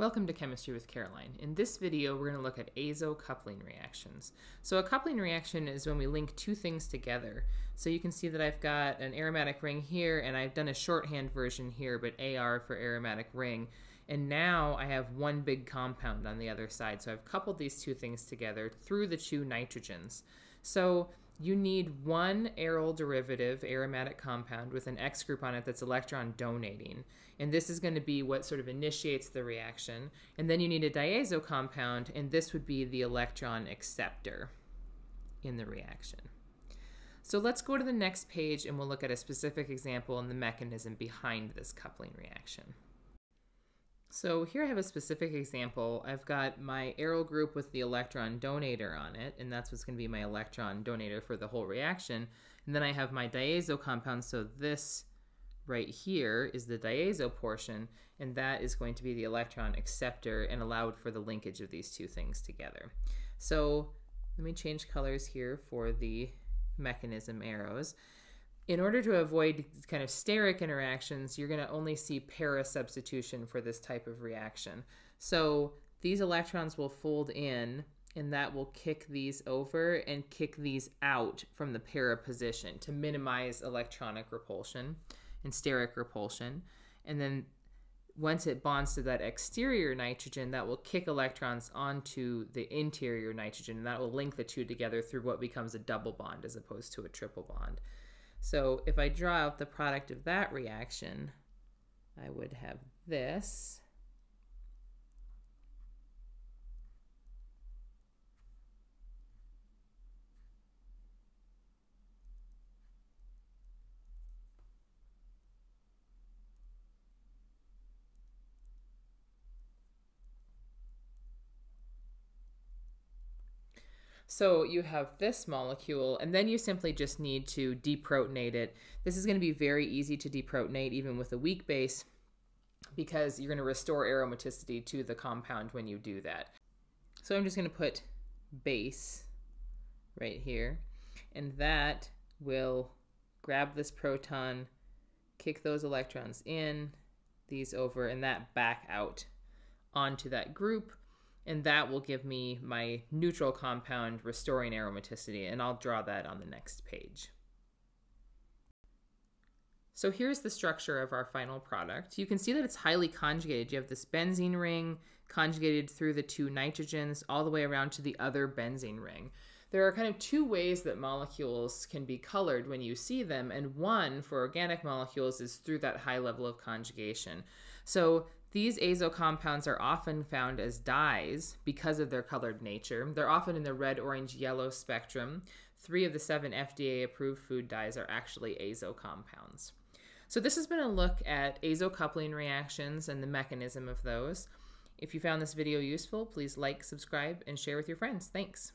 Welcome to Chemistry with Caroline. In this video, we're going to look at azo coupling reactions. So a coupling reaction is when we link two things together. So you can see that I've got an aromatic ring here, and I've done a shorthand version here, but AR for aromatic ring. And now I have one big compound on the other side. So I've coupled these two things together through the two nitrogens. So you need one aryl derivative aromatic compound with an X group on it that's electron donating. And this is going to be what sort of initiates the reaction. And then you need a diazo compound, and this would be the electron acceptor in the reaction. So let's go to the next page and we'll look at a specific example and the mechanism behind this coupling reaction. So here I have a specific example. I've got my aryl group with the electron donator on it, and that's what's going to be my electron donator for the whole reaction. And then I have my diazo compound, so this right here is the diazo portion, and that is going to be the electron acceptor and allowed for the linkage of these two things together. So let me change colors here for the mechanism arrows in order to avoid kind of steric interactions, you're going to only see para substitution for this type of reaction. So these electrons will fold in and that will kick these over and kick these out from the para position to minimize electronic repulsion and steric repulsion. And then once it bonds to that exterior nitrogen, that will kick electrons onto the interior nitrogen, and that will link the two together through what becomes a double bond as opposed to a triple bond. So if I draw out the product of that reaction, I would have this. So you have this molecule, and then you simply just need to deprotonate it. This is going to be very easy to deprotonate even with a weak base because you're going to restore aromaticity to the compound when you do that. So I'm just going to put base right here, and that will grab this proton, kick those electrons in, these over, and that back out onto that group and that will give me my neutral compound restoring aromaticity, and I'll draw that on the next page. So here's the structure of our final product. You can see that it's highly conjugated. You have this benzene ring conjugated through the two nitrogens all the way around to the other benzene ring. There are kind of two ways that molecules can be colored when you see them, and one for organic molecules is through that high level of conjugation. So these azo compounds are often found as dyes because of their colored nature. They're often in the red, orange, yellow spectrum. Three of the seven FDA approved food dyes are actually azo compounds. So this has been a look at azo coupling reactions and the mechanism of those. If you found this video useful, please like, subscribe, and share with your friends. Thanks.